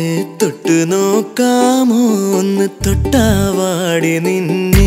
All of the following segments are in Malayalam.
തൊട്ട് തൊട്ടു നോക്കാമോ ഒന്ന് തൊട്ടാവാടി നിന്നേ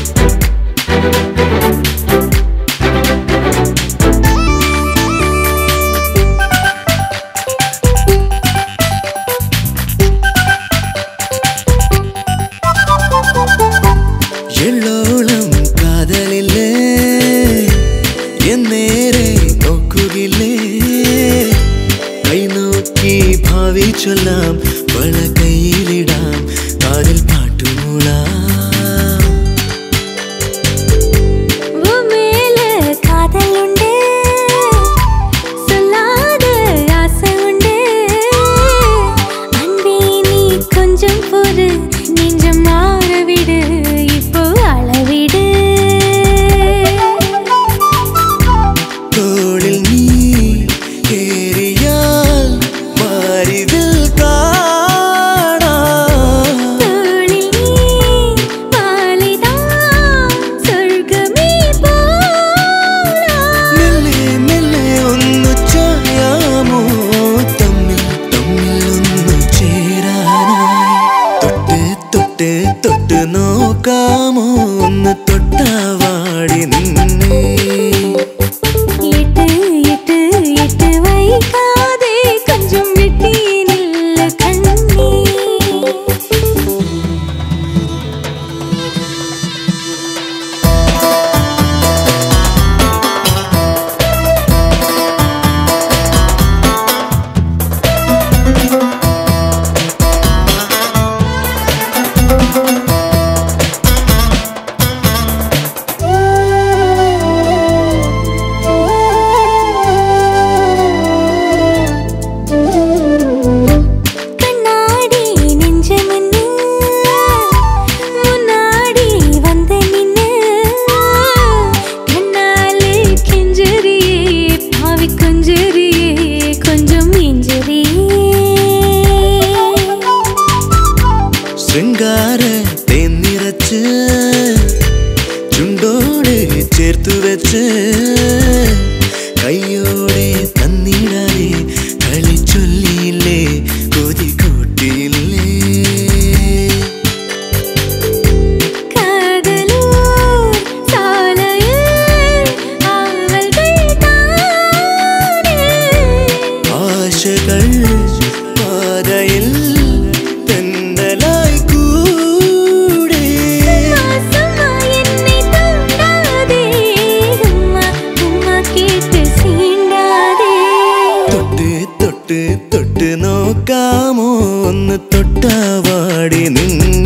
വെള്ളോളം ഭാവി ചൊല്ലാം വള കയ്യിലിടാം കാതിൽ പാട്ടുമൂളാം 是。കൊടുക്കാമോ ഒന്ന് തൊട്ടാവാടി നിന്ന്